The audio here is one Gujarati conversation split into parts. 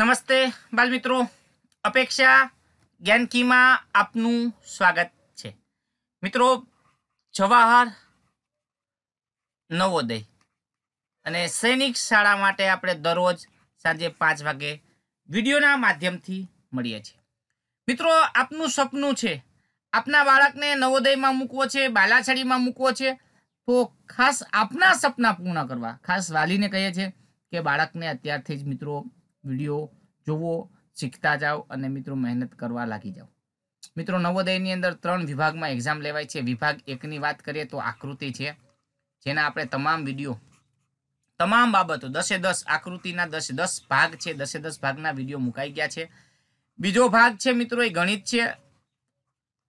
નમસ્તે બાલમિત્રો. અપેક્ષા જ્ઞાનકીમાં આપનું સ્વાગત છે. મિત્રો, જવાહર નવોદય અને સૈનિક શાળા માટે આપણે દરરોજ સાંજે પાંચ વાગે વિડીયોના માધ્યમથી મળીએ છીએ. મિત્રો, આપનું સપનું છે, આપના બાળકને નવોદયમાં મૂકવો છે, બાલાછડીમાં મૂકવો છે. તો ખાસ આપના સપના પૂર્ણ કરવા, ખાસ વાલીને કહીએ છીએ કે બાળકને અત્યારથી જ મિત્રો વીડિયો જોવો, શીખતા જાઓ અને મિત્રો મહેનત કરવા લાગી જાઓ. મિત્રો, નવોદયની અંદર ત્રણ વિભાગમાં એક્ઝામ લેવાય છે. વિભાગ એકની વાત કરીએ તો આકૃતિ છે, જેના આપણે તમામ વીડિયો, તમામ બાબતો, દસે દસ આકૃતિના દસે દસ ભાગ છે, દસે દસ ભાગના વીડિયો મુકાઈ ગયા છે. બીજો ભાગ છે મિત્રો, એ ગણિત છે.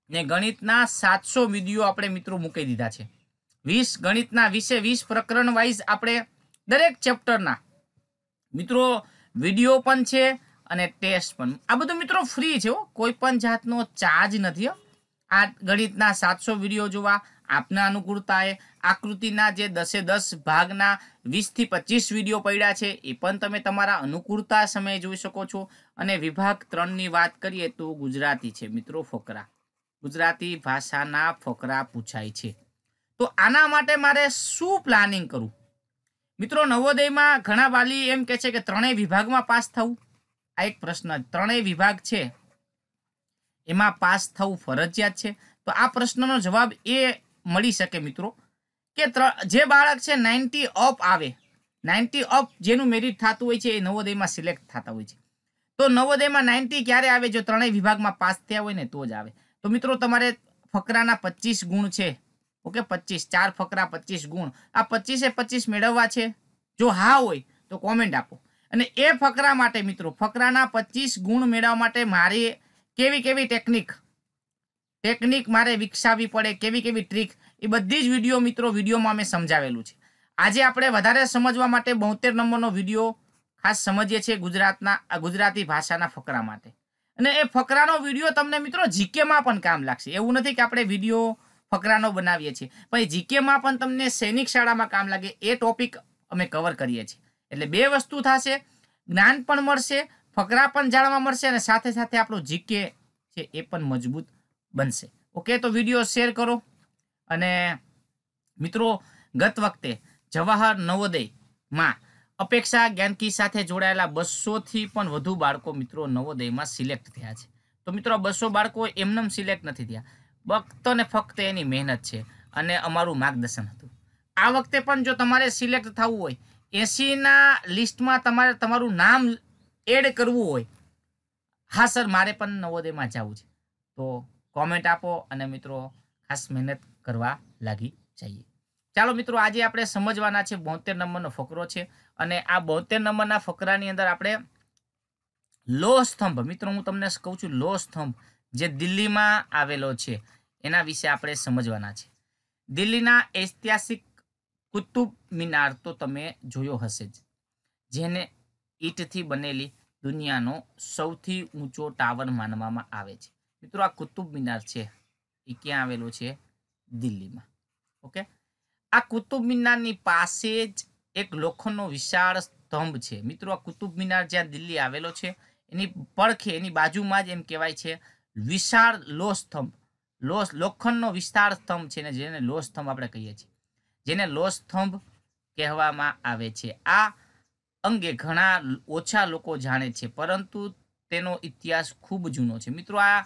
ને ગણિતના સાતસો વીડિયો આપણે મિત્રો મૂકી દીધા છે. વીસ ગણિતના વીસે વીસ પ્રકરણ વાઇઝ આપણે દરેક ચેપ્ટરના મિત્રો વીડિયો પણ છે અને ટેસ્ટ પણ. આ બધું મિત્રો ફ્રી છે કોઈ પણ જાતનો ચાર્જ નથી આ ગણિતના સાતસો વીડિયો જોવા, આપના અનુકૂળતાએ, આકૃતિના જે દસે દસ ભાગના વીસથી પચીસ વીડિયો પડ્યા છે, એ પણ તમે તમારા અનુકૂળતા સમયે જોઈ શકો છો. અને વિભાગ ત્રણની વાત કરીએ તો ગુજરાતી છે મિત્રો ફકરા. ગુજરાતી ભાષાના ફકરા પૂછાય છે. તો આના માટે મારે શું પ્લાનિંગ કરવું મિત્રો, નવોદયમાં ઘણા વાલી એમ કે છે કે ત્રણેય વિભાગમાં પાસ થવું? આ એક પ્રશ્ન. ત્રણેય વિભાગ છે, એમાં પાસ થવું ફરજિયાત છે? તો આ પ્રશ્નનો જવાબ એ મળી શકે મિત્રો, કે જે બાળક છે નાઇન્ટી અપ આવે, નાઇન્ટી અપ જેનું મેરિટ થતું હોય છે, એ નવોદયમાં સિલેક્ટ થતા હોય છે. તો નવોદયમાં નાઇન્ટી ક્યારે આવે? જો ત્રણેય વિભાગમાં પાસ થયા હોય ને તો જ આવે. તો મિત્રો, તમારે ફકરાના પચીસ ગુણ છે. ઓકે, પચીસ, ચાર ફકરા પચીસ ગુણ. આ પચીસે પચીસ મેળવવા છે? જો હા હોય, તો કોમેન્ટ આપો. અને એ ફકરા માટે મિત્રો, ફકરાના પચીસ ગુણ મેળવવા માટે મારે કેવી કેવી ટેકનિક ટેકનિક મારે વિકસાવવી પડે, કેવી કેવી ટ્રીક એ બધી જ વીડિયો મિત્રો, વિડીયોમાં મેં સમજાવેલું છે. આજે આપણે વધારે સમજવા માટે બોતેર નંબરનો વીડિયો ખાસ સમજીએ છીએ ગુજરાતના ગુજરાતી ભાષાના ફકરા માટે. અને એ ફકરાનો વીડિયો તમને મિત્રો, જીકેમાં પણ કામ લાગશે. એવું નથી કે આપણે વીડિયો ફકરાનો બનાવીએ છીએ. પણ જીકેમાં પણ તમને સૈનિક શાળામાં કામ લાગે એ ટોપિક અમે કવર કરીએ છીએ. એટલે બે વસ્તુ થશે, જ્ઞાન પણ મળશે, ફકરા પણ જાણવા મળશે અને સાથે સાથે આપણું જીકે છે એ પણ મજબૂત બનશે. ઓકે તો વીડિયો શેર કરો. અને મિત્રો, ગત વખતે જવાહર નવોદયમાં અપેક્ષા જ્ઞાનકી સાથે જોડાયેલા બસોથી પણ વધુ બાળકો મિત્રો નવોદયમાં સિલેક્ટ થયા છે. તો મિત્રો બસો બાળકો એમનેમ સિલેક્ટ નથી થયા. ફક્ત ને ફક્ત એની મહેનત છે અને અમારું માર્ગદર્શન હતું. આ વખતે પણ જો તમારે સિલેક્ટ થવું હોય એસીના લિસ્ટમાં તમારે તમારું નામ એડ કરવું હોય, હા સર મારે પણ નવોદયમાં જવું છે. તો કોમેન્ટ આપો અને મિત્રો, ખાસ મહેનત કરવા લાગી જઈએ. ચાલો મિત્રો, આજે આપણે સમજવાના છે બોતેર નંબરનો ફકરો છે અને આ બોતેર નંબરના ફકરાની અંદર આપણે લો સ્તંભ, મિત્રો હું તમને કહું છું લો સ્તંભ. જે દિલ્હીમાં આવેલો છે, એના વિશે આપણે સમજવાના છે. દિલ્હીના ઐતિહાસિક કુતુબ મિનાર તો તમે જોયો હશે જ, જેને ઈંટથી બનેલી દુનિયાનો સૌથી ઊંચો ટાવર માનવામાં આવે છે. મિત્રો, આ કુતુબ મિનાર છે, એ ક્યાં આવેલો છે? દિલ્હીમાં. ઓકે? આ કુતુબ મિનારની પાસે જ એક લોખંડનો વિશાળ સ્તંભ છે. મિત્રો, આ કુતુબ મિનાર જ્યાં દિલ્હી આવેલો છે, એની પડખે, એની બાજુમાં જ એમ કહેવાય છે વિશાળ લો સ્તંભ લો લોખંડનો વિસ્તાર સ્તંભ છે ને જેને લો સ્તંભ આપણે કહીએ છીએ. જેને લો સ્તંભ કહેવામાં આવે છે. આ અંગે ઘણા ઓછા લોકો જાણે છે, પરંતુ તેનો ઇતિહાસ ખૂબ જૂનો છે. મિત્રો, આ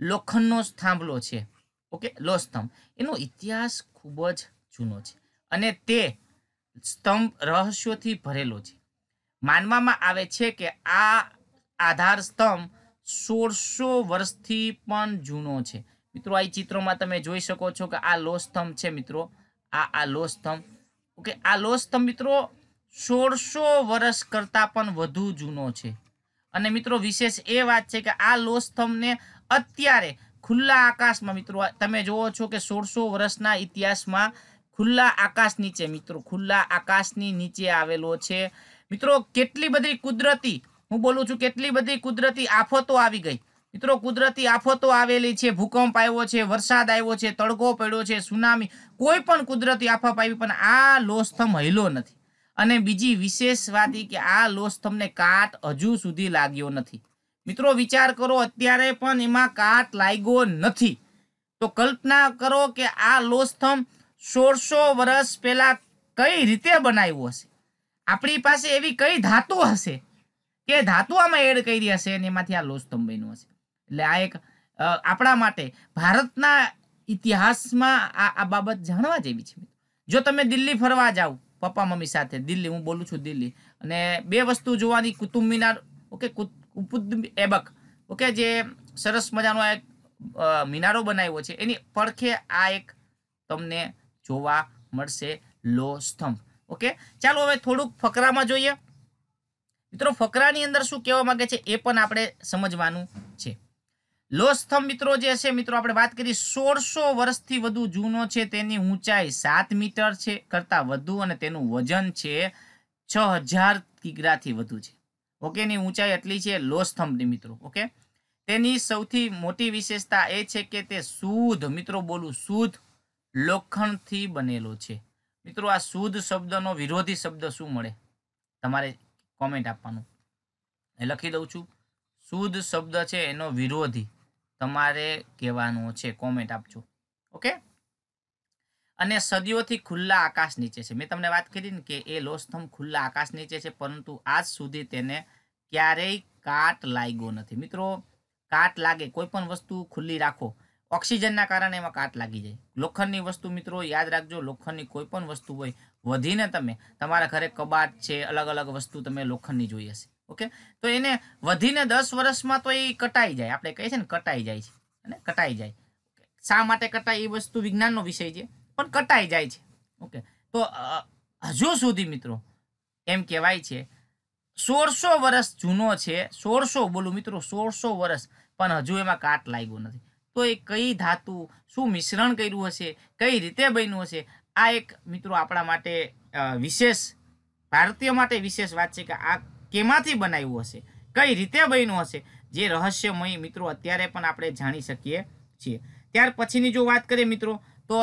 લોખંડનો થાંભલો છે. ઓકે લો સ્તંભ એનો ઇતિહાસ ખૂબ જ જૂનો છે અને તે સ્તંભ રહસ્યોથી ભરેલો છે. માનવામાં આવે છે કે આ આધાર સ્તંભ સોળસો વર્ષથી પણ જૂનો છે. મિત્રો, આ ચિત્રોમાં તમે જોઈ શકો છો કે આ લો સ્તંભ છે મિત્રો. આ આ લો સ્તંભ ઓકે, આ લો સ્તંભ મિત્રો સોળસો વર્ષ કરતાં પણ વધુ જૂનો છે. અને મિત્રો, વિશેષ એ વાત છે કે આ લો સ્તંભને અત્યારે ખુલ્લા આકાશમાં મિત્રો, તમે જુઓ છો કે સોળસો વર્ષના ઇતિહાસમાં ખુલ્લા આકાશ નીચે મિત્રો, ખુલ્લા આકાશની નીચે આવેલો છે. મિત્રો, કેટલી બધી કુદરતી હું બોલું છું, કેટલી બધી કુદરતી આફતો આવી ગઈ. મિત્રો, કુદરતી આફતો આવેલી છે, ભૂકંપ આવ્યો છે, વરસાદ આવ્યો છે, તડકો પડ્યો છે, સુનામી, કોઈ પણ કુદરતી આફત આવી, પણ આ લોસ્થમ હૈલો નથી. અને બીજી વિશેષ વાત એ કે આ લોસ્થમને કાટ હજુ સુધી લાગ્યો નથી. મિત્રો, વિચાર કરો, અત્યારે પણ એમાં કાટ લાગ્યો નથી. તો કલ્પના કરો કે આ લોસ્થમ સોળસો વર્ષ પહેલાં કઈ રીતે બનાવ્યું હશે? આપણી પાસે એવી કઈ ધાતુ હશે કે ધાતુ આમાં એડ કરી હશે અને એમાંથી આ લોસથમ બન્યું હશે. એટલે આ એક આપણા માટે ભારતના ઇતિહાસમાં આ આ બાબત જાણવા જેવી છે જો તમે દિલ્હી ફરવા જાઓ પપ્પા મમ્મી સાથે, દિલ્હી, હું બોલું છું દિલ્હી, અને બે વસ્તુ જોવાની કુતુબ મિનાર, ઓકે કુતુબ એબક, ઓકે, જે સરસ મજાનો એક મિનારો બનાવ્યો છે, એની પડખે આ એક તમને જોવા મળશે લો સ્તંભ ઓકે? ચાલો હવે થોડુંક ફકરામાં જોઈએ. મિત્રો, ફકરાની અંદર શું કહેવા માંગે છે એ પણ આપણે સમજવાનું છે. લો સ્તંભ મિત્રો જે છે, મિત્રો, આપણે વાત કરી સોળસો વર્ષથી વધુ જૂનો છે, તેની ઊંચાઈ સાત મીટર છે કરતા વધુ અને તેનું વજન છે છ હજાર કિગ્રાથી વધુ છે. ઓકે, એની ઊંચાઈ એટલી છે લો સ્તંભની મિત્રો, ઓકે? તેની સૌથી મોટી વિશેષતા એ છે કે તે શુદ્ધ, મિત્રો, બોલું શુદ્ધ લોખંડથી બનેલો છે. મિત્રો, આ શુદ્ધ શબ્દનો વિરોધી શબ્દ શું મળે? તમારે કોમેન્ટ આપવાનું. એ લખી દઉં છું. શુદ્ધ શબ્દ છે એનો વિરોધી. તમારે કહેવાનો છે કોમેન્ટ આપજો. ઓકે અને સદીઓથી ખુલ્લા આકાશ નીચે છે. મેં તમને વાત કરી ને કે એ લોસ્તંભ ખુલ્લા આકાશ નીચે છે, પરંતુ આજ સુધી તેને ક્યારેય કાટ લાગ્યો નથી. મિત્રો, કાટ લાગે. કોઈ પણ વસ્તુ ખુલ્લી રાખો. ઓક્સિજનના કારણે એમાં કાટ લાગી જાય. લોખંડની વસ્તુ મિત્રો યાદ રાખજો, લોખંડની કોઈ પણ વસ્તુ હોય, વધીને તમે, તમારા ઘરે કબાટ છે, અલગ અલગ વસ્તુ તમે લોખંડની જોઈ હશે. ઓકે? તો એને વધીને દસ વર્ષમાં તો એ કટાઈ જાય. આપણે કહીએ છીએ ને કટાઈ જાય છે. અને કટાઈ જાય. શા માટે કટાય? એ વસ્તુ વિજ્ઞાનનો વિષય છે, પણ કટાઈ જાય છે. ઓકે? તો હજુ સુધી મિત્રો, એમ કહેવાય છે, સોળસો વર્ષ જૂનો છે, સોળસો બોલું મિત્રો, સોળસો વર્ષ, પણ હજુ એમાં કાટ લાગ્યો નથી. તો એ કઈ ધાતુ શું મિશ્રણ કર્યું હશે, કઈ રીતે બન્યું હશે? આ એક મિત્રો આપણા માટે વિશેષ, ભારતીય માટે વિશેષ વાત છે કે આ કેમાંથી બનાવ્યું હશે, કઈ રીતે બન્યું હશે? જે રહસ્યમય મિત્રો અત્યારે પણ આપણે જાણી શકીએ છીએ. ત્યાર પછીની જો વાત કરીએ મિત્રો, તો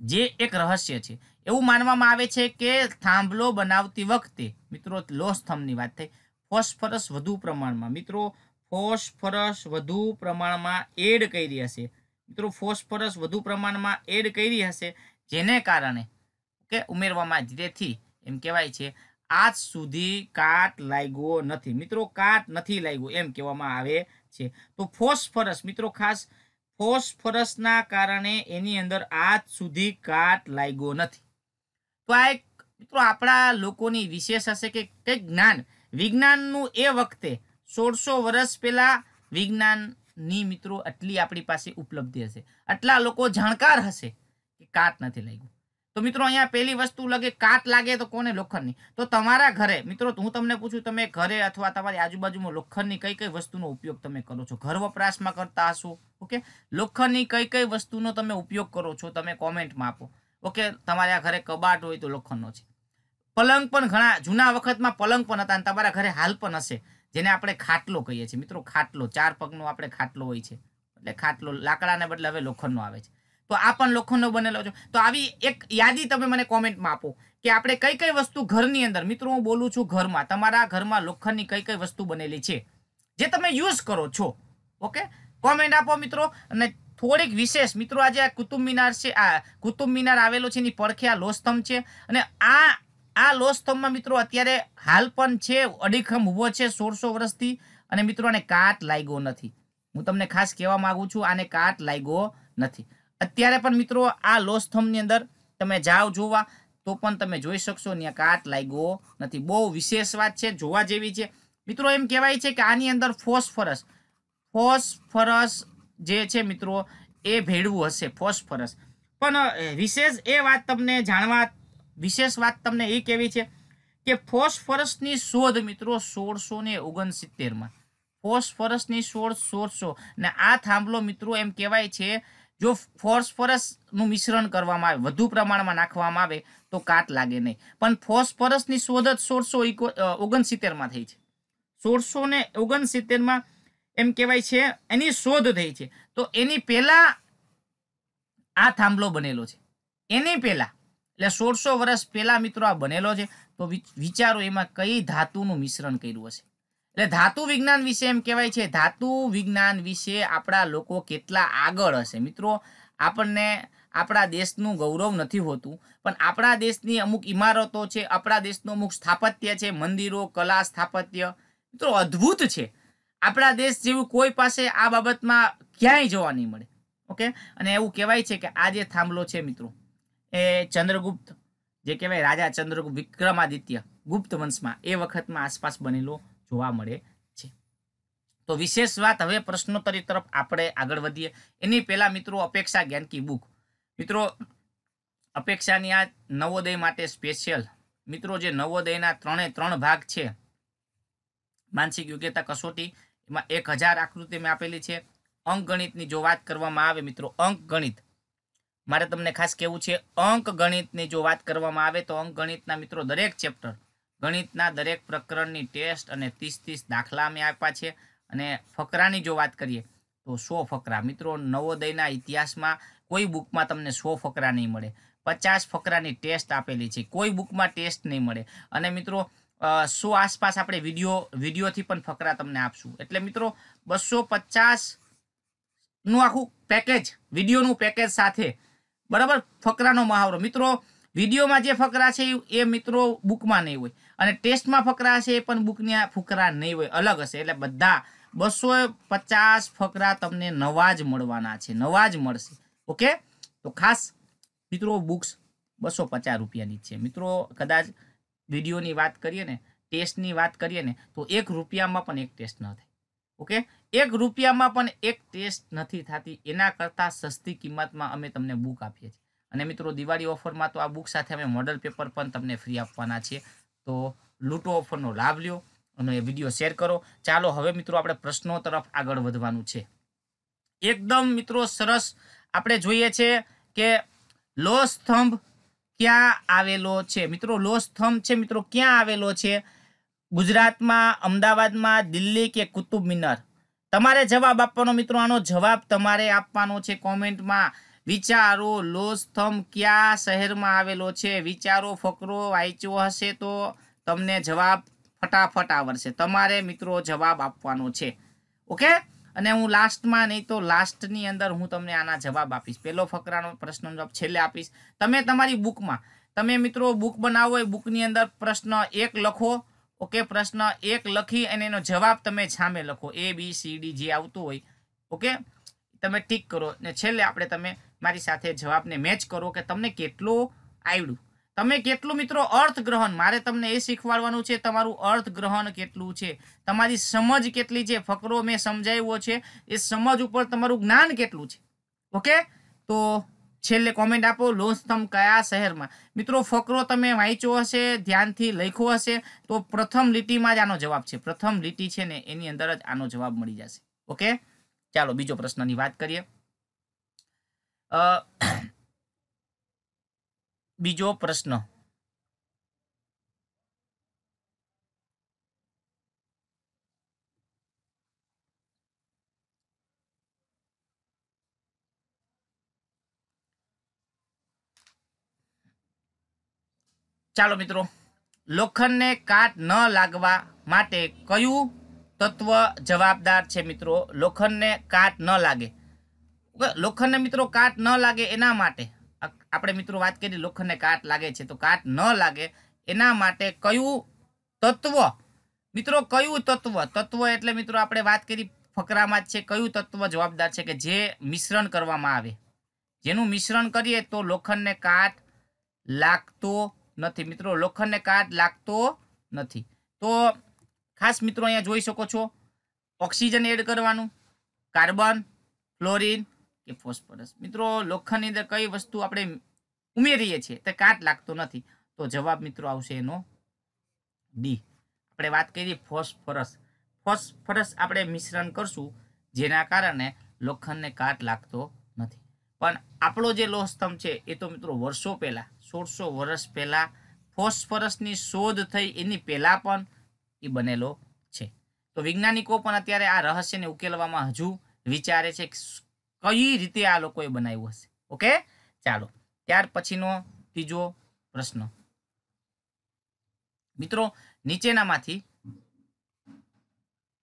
જે એક રહસ્ય છે, એવું માનવામાં આવે છે કે થાંભલો બનાવતી વખતે, મિત્રો લો થમની વાત થઈ, ફોસ્ફરસ વધુ પ્રમાણમાં. મિત્રો ફોસ્ફરસ વધુ પ્રમાણમાં એડ કરી હશે. મિત્રો, ફોસ્ફરસ વધુ પ્રમાણમાં એડ કરી હશે જેને કારણે કે ઉમેરવામાં જેથી એમ કહેવાય છે, આજ સુધી કાટ લાગ્યો નથી. મિત્રો, કાટ નથી લાગ્યો એમ કહેવામાં આવે છે. તો ફોસ્ફરસ, મિત્રો, ખાસ ફોસ્ફરસના કારણે એની અંદર આજ સુધી કાટ લાગ્યો નથી. તો આ એક, મિત્રો, આપણા લોકોની વિશેષ હશે કે કંઈક જ્ઞાન. વિજ્ઞાનનું એ વખતે સોળસો વર્ષ પહેલાં વિજ્ઞાનની મિત્રો આટલી આપણી પાસે ઉપલબ્ધિ હશે. આટલા લોકો જાણકાર હશે કે કાટ નથી લાગ્યું. તો મિત્રો અહીંયા પહેલી વસ્તુ લાગે કાટ લાગે તો કોને? લોખંડની. તો તમારા ઘરે, મિત્રો, હું તમને પૂછું, તમે ઘરે અથવા તમારી આજુબાજુમાં લોખંડની કઈ કઈ વસ્તુનો ઉપયોગ તમે કરો છો? ઘર વપરાશમાં કરતા હશો, ઓકે? લોખંડની કઈ કઈ વસ્તુનો તમે ઉપયોગ કરો છો, તમે કોમેન્ટમાં આપો. ઓકે? તમારા ઘરે કબાટ હોય તો લોખંડનો છે. પલંગ પણ ઘણા, જૂના વખતમાં પલંગ પણ હતા અને તમારા ઘરે હાલ પણ હશે. જેને આપણે ખાટલો કહીએ છીએ. મિત્રો, ખાટલો, ચાર પગનો આપણે ખાટલો હોય છે. એટલે ખાટલો લાકડાને બદલે હવે લોખંડનો આવે છે. તો આ પણ લોખંડનો બનેલો છે. તો આવી એક યાદી તમે મને કોમેન્ટમાં આપો કે આપણે કઈ કઈ વસ્તુ ઘરની અંદર, મિત્રો, હું બોલું છું ઘરમાં, તમારા ઘરમાં લોખંડની કઈ કઈ વસ્તુ બનેલી છે, જે તમે યુઝ કરો છો. ઓકે? કોમેન્ટ આપો, મિત્રો. અને થોડીક વિશેષ, મિત્રો, આજે આ કુતુબ મિનાર છે, આ કુતુબ મિનાર આવેલો છે, એની પડખે આ લોસ્તંભ છે. અને આ આ લોસ્તંભમાં મિત્રો અત્યારે હાલ પણ છે, અડીખમ ઊભો છે સોળસો વર્ષથી. અને મિત્રો, આને કાટ લાગ્યો નથી. હું તમને ખાસ કહેવા માંગુ છું, આને કાટ લાગ્યો નથી. અત્યારે પણ મિત્રો, આ લોસ્તંભની અંદર તમે જાઓ, જોવા, તો પણ તમે જોઈ શકશો, ત્યાં કાટ લાગ્યો નથી. બહુ વિશેષ વાત છે, જોવા જેવી છે. મિત્રો, એમ કહેવાય છે કે આની અંદર ફોસ્ફરસ ફોસ્ફરસ જે છે મિત્રો, એ ભેળવું હશે, ફોસ્ફરસ. પણ વિશેષ એ વાત તમને જાણવા વિશેષ વાત તમને એ કેવી છે કે ફોસ્ફરસની શોધ મિત્રો સોળસો ને ઓગણસિત્તેરમાં. ફોસ્ફરસની શોધ સોળસો. ને આ થાંભલો મિત્રો એમ કહેવાય છે, જો ફોસ્ફરસનું મિશ્રણ કરવામાં આવે, વધુ પ્રમાણમાં નાખવામાં આવે, તો કાટ લાગે નહીં. પણ ફોસ્ફરસની શોધ જ સોળસો ઓગણસિત્તેરમાં થઈ છે. સોળસો ને ઓગણસિત્તેરમાં એમ કહેવાય છે, એની શોધ થઈ છે. તો એની પહેલાં આ થાંભલો બનેલો છે. એની પહેલા એટલે સોળસો વર્ષ પહેલા મિત્રો આ બનેલો છે. તો વિચારો એમાં કઈ ધાતુનું મિશ્રણ કર્યું હશે? એટલે ધાતુ વિજ્ઞાન વિશે એમ કહેવાય છે, ધાતુ વિજ્ઞાન વિશે આપણા લોકો કેટલા આગળ હશે? મિત્રો, આપણને આપણા દેશનું ગૌરવ નથી હોતું, પણ આપણા દેશની અમુક ઇમારતો છે, આપણા દેશનું અમુક સ્થાપત્ય છે, મંદિરો, કલા સ્થાપત્ય. મિત્રો, અદ્ભુત છે. આપણા દેશ જેવું કોઈ પાસે આ બાબતમાં ક્યાંય જોવા નહીં મળે. ઓકે? અને એવું કહેવાય છે કે આ જે થાંભલો છે, મિત્રો. એ ચંદ્રગુપ્ત, જે કહેવાય રાજા ચંદ્રગુપ્ત, વિક્રમાદિત્ય ગુપ્ત વંશમાં એ વખતમાં આસપાસ બનેલો જોવા મળે છે. તો વિશેષ વાત હવે પ્રશ્નોત્તરી તરફ આપણે આગળ વધીએ. એની પહેલા મિત્રો અપેક્ષા જ્ઞાન કી બુક. મિત્રો, અપેક્ષાની આ નવોદય માટે સ્પેશિયલ. મિત્રો, જે નવોદયના ત્રણે ત્રણ ભાગ છે, માનસિક યોગ્યતા કસોટી, એમાં એક હજાર આકૃતિ મેં આપેલી છે. અંકગણિતની જો વાત કરવામાં આવે મિત્રો, અંકગણિત. મારે તમને ખાસ કહેવું છે, અંક ગણિતની જો વાત કરવામાં આવે તો અંક ગણિતના મિત્રો દરેક ચેપ્ટર ગણિતના દરેક પ્રકરણની ટેસ્ટ અને ત્રીસ ત્રીસ દાખલા મેં આપ્યા છે. અને ફકરાની જો વાત કરીએ તો સો ફકરા. મિત્રો, નવોદયના ઇતિહાસમાં કોઈ બુકમાં તમને સો ફકરા નહીં મળે. પચાસ ફકરાની ટેસ્ટ આપેલી છે. કોઈ બુકમાં ટેસ્ટ નહીં મળે. અને મિત્રો સો આસપાસ આપણે વીડિયો, વિડીયોથી પણ ફકરા તમને આપશું. એટલે મિત્રો, બસો પચાસનું આખું પેકેજ વિડીયોનું પેકેજ સાથે બરાબર? ફકરાનો મહાવરો. મિત્રો, વિડીયોમાં જે ફકરા છે એ- મિત્રો બુકમાં નહીં હોય. અને ટેસ્ટમાં ફકરા છે એ પણ બુકની ફકરા નહીં હોય. અલગ હશે. એટલે બધા બસો પચાસ ફકરા તમને નવા જ મળવાના છે. નવા જ મળશે. ઓકે? તો ખાસ, મિત્રો, બુક્સ બસો પચાસ રૂપિયાની છે. મિત્રો, કદાચ વિડીયોની વાત કરીએ ને, ટેસ્ટની વાત કરીએ ને, તો એક રૂપિયામાં પણ એક ટેસ્ટ ન થાય. ઓકે? એક રૂપિયામાં પણ એક ટેસ્ટ નથી થતી. એના કરતાં સસ્તી કિંમતમાં અમે તમને બુક આપીએ છીએ. અને મિત્રો, દિવાળી ઓફરમાં તો આ બુક સાથે અમે મોડલ પેપર પણ તમને ફ્રી આપવાના છીએ. તો લૂંટો ઓફરનો લાભ લ્યો અને વીડિયો શેર કરો. ચાલો, હવે મિત્રો, આપણે પ્રશ્નો તરફ આગળ વધવાનું છે. એકદમ મિત્રો, સરસ. આપણે જોઈએ છે કે લો સ્તંભ ક્યાં આવેલો છે? મિત્રો લો સ્તંભ છે, મિત્રો, ક્યાં આવેલો છે? ગુજરાતમાં, અમદાવાદમાં, દિલ્હી કે કુતુબ મિનાર? તમારે જવાબ આપવાનો મિત્રો, આનો જવાબ તમારે આપવાનો છે કોમેન્ટમાં. વિચારો લો સ્તંભ કયા શહેરમાં આવેલો છે? વિચારો, ફકરો, વાંચ્યો હશે તો તમને જવાબ ફટાફટ આવડશે. તમારે મિત્રો જવાબ આપવાનો છે. ઓકે? અને હું લાસ્ટમાં નહીં તો લાસ્ટની અંદર હું તમને આના જવાબ આપીશ. પહેલો ફકરાનો પ્રશ્નનો જવાબ છેલ્લે આપીશ. તમે તમારી બુકમાં, તમે મિત્રો બુક બનાવો એ બુકની અંદર પ્રશ્ન એક લખો. ઓકે, પ્રશ્ન એક લખી અને એનો જવાબ તમે સામે લખો. એ બી સી ડી જે આવતું હોય, ઓકે? તમે ટીક કરો. ને છેલ્લે આપણે તમે મારી સાથે જવાબને મેચ કરો કે તમને કેટલું આવડ્યું. તમે કેટલું મિત્રો અર્થગ્રહણ મારે તમને એ શીખવાડવાનું છે, તમારું અર્થગ્રહણ કેટલું છે? તમારી સમજ કેટલી છે? ફકરો મેં સમજાવ્યો છે. એ સમજ ઉપર તમારું જ્ઞાન કેટલું છે? ઓકે? તો છેલ્લે કોમેન્ટ આપો લોહસ્તંભ કયા શહેરમાં? મિત્રો, ફકરો તમે વાંચ્યો હશે, ધ્યાનથી લખ્યો હશે, તો પ્રથમ લીટીમાં જ આનો જવાબ છે. પ્રથમ લીટી છે ને, એની અંદર જ આનો જવાબ મળી જશે. ઓકે ચાલો, બીજો પ્રશ્નની વાત કરીએ. બીજો પ્રશ્ન. ચાલો મિત્રો, લોખંડને કાટ ન લાગવા માટે કયું તત્વ જવાબદાર છે મિત્રો? લોખંડને કાટ ન લાગે. લોખંડને મિત્રો કાટ ન લાગે એના માટે આપણે મિત્રો વાત કરી લોખંડને કાટ લાગે છે, તો કાટ ન લાગે એના માટે કયું તત્વ? મિત્રો, કયું તત્વ? તત્વ એટલે મિત્રો આપણે વાત કરી ફકરામાં જ છે, કયું તત્વ જવાબદાર છે કે જે મિશ્રણ કરવામાં આવે? જેનું મિશ્રણ કરીએ તો લોખંડને કાટ લાગતો નથી. મિત્રો, લોખંડને કાટ લાગતો નથી. તો ખાસ મિત્રો અહીંયા જોઈ શકો છો, ઓક્સિજન એડ કરવાનું, કાર્બન ફ્લોરિન કે ફોસ્ફરસ. મિત્રો, લોખંડની અંદર કઈ વસ્તુ આપણે ઉમેરીએ છીએ તે કાટ લાગતો નથી. તો જવાબ મિત્રો આવશે એનો ડી આપણે વાત કરી ફોસ્ફરસ. ફોસ્ફરસ આપણે મિશ્રણ કરશું જેના કારણે લોખંડને કાટ લાગતો નથી. પણ આપણો જે લોહ સ્તંભ છે, એ તો મિત્રો વર્ષો પહેલા, સોળસો વર્ષ પહેલા ફોસ્ફરસની શોધ થઈ, એની પહેલા પણ એ બનેલો છે. તો વૈજ્ઞાનિકો પણ અત્યારે આ રહસ્યને ઉકેલવામાં હજુ વિચારે છે કઈ રીતે આ લોકોએ બનાવ્યું હશે. ઓકે? ચાલો, ત્યાર પછીનો ત્રીજો પ્રશ્ન. મિત્રો, નીચેનામાંથી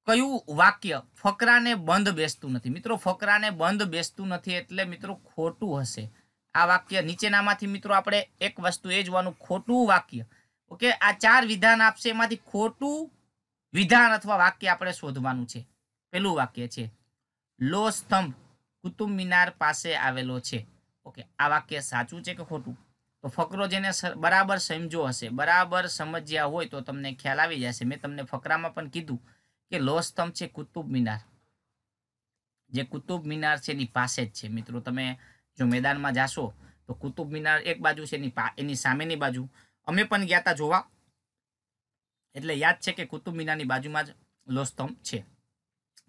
કયું વાક્ય ફકરાને બંધ બેસતું નથી? મિત્રો, ફકરાને બંધ બેસતું નથી એટલે મિત્રો ખોટું હશે. આ વાક્ય નીચેનામાંથી મિત્રો આપણે એક વસ્તુ એ જોવાનું, ખોટું વાક્ય. ઓકે, આ ચાર વિધાન આપશે, એમાંથી ખોટું વિધાન અથવા વાક્ય આપણે શોધવાનું છે. પેલું વાક્ય છે, લો સ્તંભ કુતુબ મિનાર પાસે આવેલો છે. ઓકે, આ વાક્ય સાચું છે કે ખોટું? તો ફકરો જેને બરાબર સમજો હશે, બરાબર સમજ્યા હોય તો તમને ખ્યાલ આવી જશે. મેં તમને ફકરામાં પણ કીધું. કે લો સ્તંભ છે કુતુબ મિનાર. જે કુતુબ મિનાર છે એની પાસે જ છે. મિત્રો, તમે જો મેદાનમાં જાશો, તો કુતુબ મિનાર એક બાજુ છે, એની એની સામેની બાજુ. અમે પણ ગયા હતા જોવા. એટલે યાદ છે કે કુતુબ મિનારની બાજુમાં જ લો સ્તંભ છે.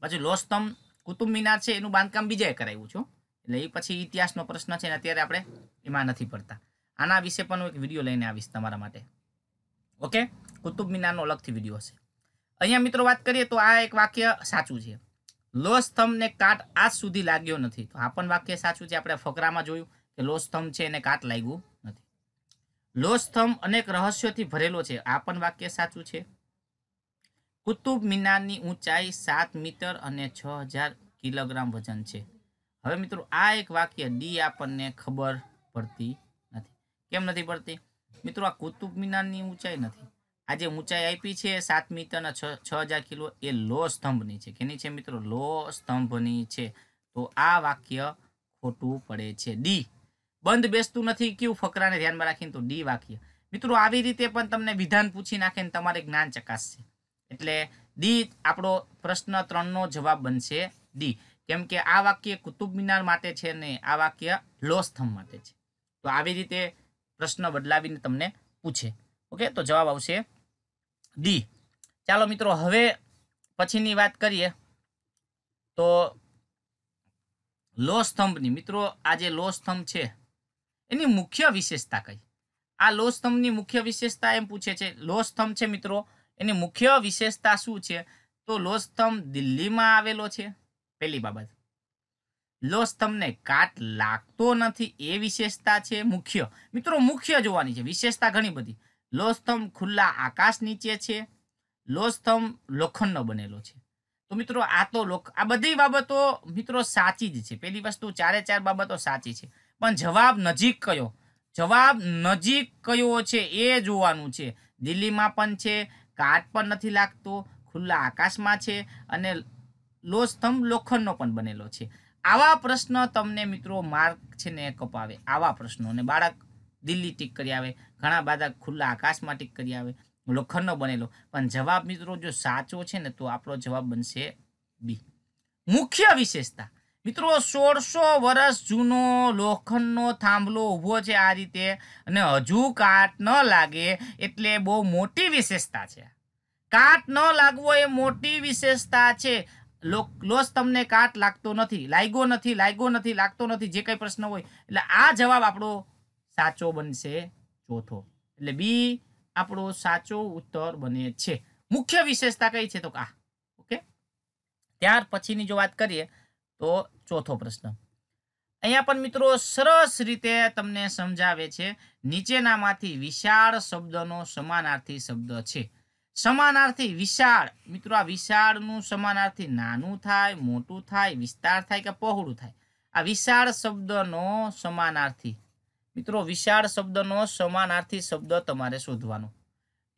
પછી લો સ્તંભ, કુતુબ મિનાર છે, એનું બાંધકામ બીજાએ કરાવ્યું છે એટલે એ પછી ઇતિહાસનો પ્રશ્ન છે ને અત્યારે આપણે એમાં નથી પડતા. આના વિશે પણ હું એક વીડિયો લઈને આવીશ તમારા માટે. ઓકે? કુતુબ મિનારનો અલગથી વીડિયો હશે. અહીંયા મિત્રો વાત કરીએ તો આ એક વાક્ય સાચું છે. લો સ્તંભને કાટ આજ સુધી લાગ્યો નથી. તો આ પણ વાક્ય સાચું છે. આપણે ફકરામાં જોયું કે લો સ્તંભ છે એને કાટ લાગ્યું નથી. લો સ્તંભ અનેક રહસ્યોથી ભરેલો છે. આ પણ વાક્ય સાચું છે. કુતુબ મિનારની ઊંચાઈ સાત મીટર અને છ હજાર કિલોગ્રામ વજન છે. હવે મિત્રો આ એક વાક્ય ડી આપણને ખબર પડતી નથી. કેમ નથી પડતી? મિત્રો આ કુતુબ મિનારની ઊંચાઈ નથી. આ જે ઊંચાઈ આપી છે સાત મીટર અને છ છ હજાર કિલો એ લો સ્તંભની છે. કેની છે મિત્રો? લો સ્તંભની છે. તો આ વાક્ય ખોટું પડે છે. ડી બંધ બેસતું નથી. કયું ફકરાને ધ્યાનમાં રાખીને તો ડી વાક્ય. મિત્રો, આવી રીતે પણ તમને વિધાન પૂછી નાખે ને તમારે જ્ઞાન ચકાસશે. એટલે ડી આપણો પ્રશ્ન ત્રણનો જવાબ બનશે ડી કેમ કે આ વાક્ય કુતુબ મિનાર માટે છે ને આ વાક્ય લો સ્તંભ માટે છે. તો આવી રીતે પ્રશ્ન બદલાવીને તમને પૂછે. ઓકે? તો જવાબ આવશે ડી. ચાલો મિત્રો, હવે પછીની વાત કરીએ. તો લો સ્તંભની, મિત્રો, આ જે લો સ્તંભ છે, એની મુખ્ય વિશેષતા કઈ? આ લો સ્તંભની મુખ્ય વિશેષતા એમ પૂછે છે, લો સ્તંભ છે મિત્રો, એની મુખ્ય વિશેષતા શું છે? તો લો સ્તંભ દિલ્હીમાં આવેલો છે, પહેલી બાબત. લો સ્તંભને કાટ લાગતો નથી, એ વિશેષતા છે મુખ્ય. મિત્રો, મુખ્ય જોવાની છે, વિશેષતા ઘણી બધી. લો સ્તંભ ખુલ્લા આકાશ નીચે છે. લો સ્તંભ લોખંડનો બનેલો છે. તો મિત્રો, આ તો લોખ આ બધી બાબતો મિત્રો સાચી જ છે. પેલી વસ્તુ, ચારે ચાર બાબતો સાચી છે. પણ જવાબ નજીક કયો? જવાબ નજીક કયો છે એ જોવાનું છે. દિલ્હીમાં પણ છે કાટ પણ નથી લાગતો, ખુલ્લા આકાશમાં છે અને લો સ્તંભ લોખંડનો પણ બનેલો છે. આવા પ્રશ્ન તમને મિત્રો માર્ક છે ને કપાવે. આવા પ્રશ્નો ને બાળક દિલ્હી ટીક કરી આવે, ઘણા બધા ખુલ્લા આકાશમાં ટીક કરી આવે, લોખંડનો બનેલો. પણ જવાબ મિત્રો જો સાચો છે ને તો આપણો જવાબ બનશે બી મુખ્ય વિશેષતા. મિત્રો સોળસો વર્ષ જૂનો લોખંડનો થાંભલો ઊભો છે આ રીતે અને હજુ કાટ ન લાગે એટલે બહુ મોટી વિશેષતા છે. કાટ ન લાગવો એ મોટી વિશેષતા છે. લોસ તમને કાટ લાગતો નથી, લાગ્યો નથી લાગ્યો નથી, લાગતો નથી, જે કંઈ પ્રશ્ન હોય. એટલે આ જવાબ આપણો સાચો બનશે ચોથો. એટલે બી આપણો સાચો ઉત્તર બને છે. મુખ્ય વિશેષતા કઈ છે તો આ, ઓકે? ત્યાર પછીની જો વાત કરીએ તો ચોથો પ્રશ્ન. અહીંયા પણ મિત્રો સરસ રીતે તમને સમજાવે છે, નીચેનામાંથી વિશાળ શબ્દનો સમાનાર્થી શબ્દ છે. સમાનાર્થી વિશાળ, મિત્રો આ વિશાળનું સમાનાર્થી નાનું થાય, મોટું થાય, વિસ્તાર થાય કે પહોળું થાય? આ વિશાળ શબ્દનો સમાનાર્થી મિત્રો, વિશાળ શબ્દનો સમાનાર્થી શબ્દ તમારે શોધવાનો.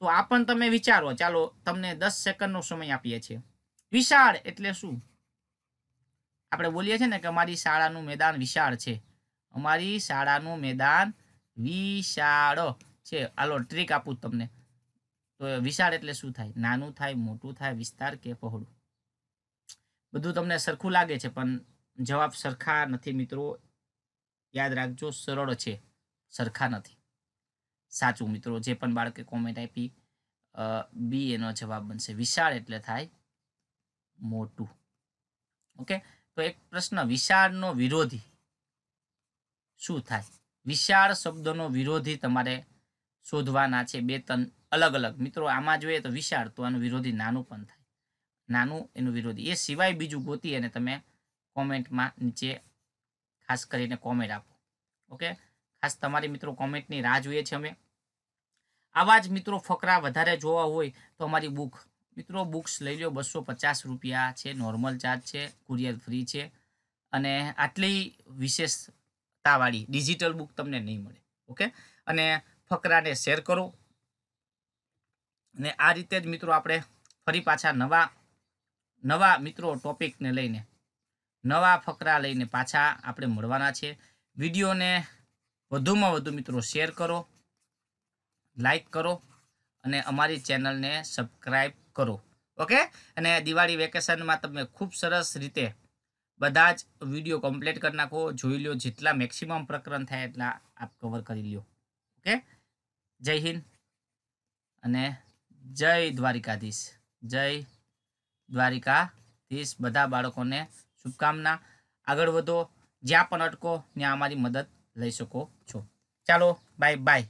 તો આ પણ તમે વિચારો. ચાલો, તમને દસ સેકન્ડનો સમય આપીએ છીએ. વિશાળ એટલે શું? આપણે બોલીએ છીએ ને કે અમારી શાળાનું મેદાન વિશાળ છે. અમારી શાળાનું મેદાન વિશાળ છે. હાલો, ટ્રીક આપું તમને. તો વિશાળ એટલે શું થાય? નાનું થાય, મોટું થાય, વિસ્તાર કે પહોળું? બધું તમને સરખું લાગે છે, પણ જવાબ સરખા નથી, મિત્રો. યાદ રાખજો, સરળ છે. સરખા નથી. સાચું મિત્રો, જે પણ બાળકે કોમેન્ટ આપી બી એનો જવાબ બનશે. વિશાળ એટલે થાય મોટું. ઓકે? તો એક પ્રશ્ન, વિશાળનો વિરોધી શું થાય? વિશાળ શબ્દનો વિરોધી તમારે શોધવાના છે બે ત્રણ અલગ અલગ. મિત્રો, આમાં જોઈએ તો વિશાળ, તો આનું વિરોધી નાનું પણ થાય. નાનું, એનું વિરોધી. એ સિવાય બીજું ગોતી અને તમે કોમેન્ટમાં નીચે ખાસ કરીને કોમેન્ટ આપો. ઓકે? ખાસ તમારી મિત્રો કોમેન્ટની રાહ જોઈએ છે અમે. આવા જ મિત્રો ફકરા વધારે જોવા હોય તો અમારી બુક. મિત્રો બુક્સ લઈ લો બસો પચાસ રૂપિયા છે, નોર્મલ ચાર્જ છે, કુરિયર ફ્રી છે. અને આટલી વિશેષતાવાળી ડિજિટલ બુક તમને નહીં મળે, ઓકે? અને ફકરાને શેર કરો. અને આ રીતે જ મિત્રો આપણે ફરી પાછા નવા નવા મિત્રો ટોપિકને લઈને, નવા ફકરા લઈને પાછા આપણે મળવાના છે વિડીયોને વધુમાં વધુ મિત્રો શેર કરો લાઈક કરો અને અમારી ચેનલને સબસ્ક્રાઈબ કરો. ઓકે અને દિવાળી વેકેશનમાં તમે ખૂબ સરસ રીતે બધા જ વીડિયો કમ્પ્લીટ કરી નાખો. જોઈ લો જેટલા મેક્સિમમ પ્રકરણ થાય એટલા આપ કવર કરી લ્યો. ઓકે જય હિન્દ અને જય દ્વારિકાધીશ. જય દ્વારિકાધીશ. બધા બાળકોને શુભકામના. આગળ વધો. જ્યાં પણ અટકો, ત્યાં અમારી મદદ લઈ શકો. ચાલો બાય બાય